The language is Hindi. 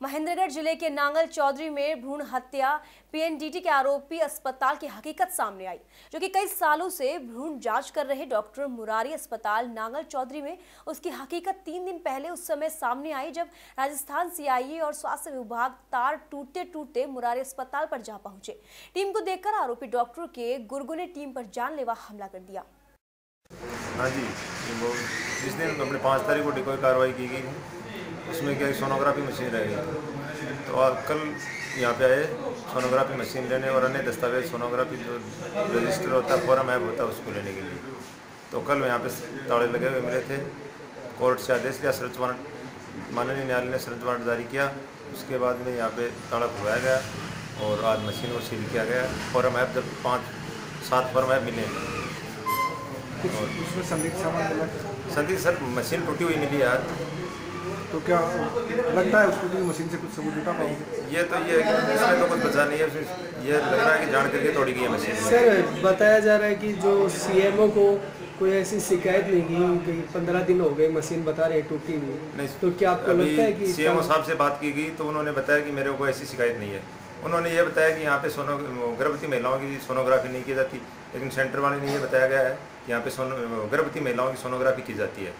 महेंद्रगढ़ ज़िले के नांगल चौधरी में भ्रूण हत्या, पीएनडीटी के आरोपी अस्पताल की हकीकत सामने आई, जो कि कई सालों से भ्रूण जाँच कर रहे डॉक्टर मुरारी अस्पताल नांगल चौधरी में। उसकी हकीकत तीन दिन पहले उस समय सामने आई, जब राजस्थान सीआईए और स्वास्थ्य विभाग तार टूटते टूटते मुरारी अस्पताल पर जा पहुँचे। टीम को देखकर आरोपी डॉक्टर के गुर्गो ने टीम पर जानलेवा हमला कर दिया। हाँ जी, जिस दिन अपने पाँच तारीख को डिकोई कार्रवाई की गई उसमें क्या सोनोग्राफी मशीन रह गई तो कल यहाँ पे आए सोनोग्राफी मशीन लेने और अन्य दस्तावेज़ सोनोग्राफी जो रजिस्टर होता है फॉरम ऐप होता है उसको लेने के लिए। तो कल यहाँ पे ताड़े लगे हुए मिले थे। कोर्ट से आदेश किया सर्च वारंट माननीय न्यायालय ने सर्च वारंट जारी किया। उसके बाद में यहाँ पे ताड़ा खुलवाया गया और आज मशीन को सील किया गया। फॉरम ऐप जब पाँच सात फॉरम ऐप मिले। और संदिग्ध सर मशीन टूटी हुई मिली आज। तो क्या लगता है उसको कि मशीन से कुछ सबूत जुटा पाओगे ये तो ये इसमें तो कुछ बचा नहीं है ये लग रहा है कि जान करके तोड़ी गई है मशीन। सर बताया जा रहा है कि जो सीएमओ को कोई ऐसी शिकायत नहीं की पंद्रह दिन हो गए मशीन बता रहे टूटी हुई। नहीं तो क्या आपको लगता है कि सीएमओ साहब से बात की गई तो उन्होंने बताया कि मेरे को ऐसी शिकायत नहीं है। उन्होंने ये बताया कि यहाँ पे सोनो गर्भवती महिलाओं की सोनोग्राफी नहीं की जाती लेकिन सेंटर वाले ने ये बताया गया है कि यहाँ पे सोनो गर्भवती महिलाओं की सोनोग्राफी की जाती है।